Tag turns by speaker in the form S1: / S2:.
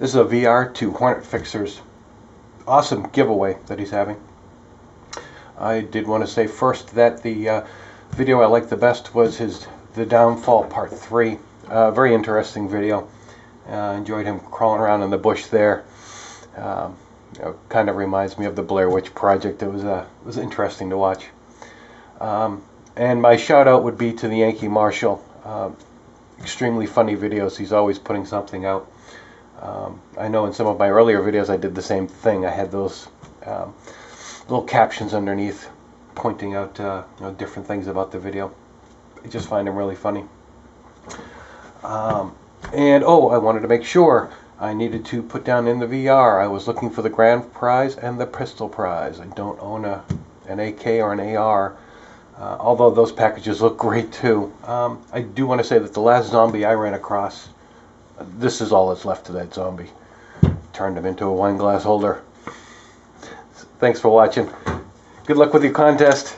S1: This is a VR to Hornet Fixers awesome giveaway that he's having. I did want to say first that the uh, video I liked the best was his The Downfall Part 3. Uh, very interesting video. Uh, enjoyed him crawling around in the bush there. Um, you know, kind of reminds me of the Blair Witch Project. It was uh, it was interesting to watch. Um, and my shout out would be to the Yankee Marshal. Uh, extremely funny videos. He's always putting something out. Um, I know in some of my earlier videos I did the same thing. I had those um, little captions underneath pointing out uh, you know, different things about the video. I just find them really funny. Um, and oh, I wanted to make sure I needed to put down in the VR. I was looking for the grand prize and the pistol prize. I don't own a, an AK or an AR. Uh, although those packages look great too. Um, I do want to say that the last zombie I ran across, this is all that's left of that zombie. Turned him into a wine glass holder. Thanks for watching. Good luck with your contest.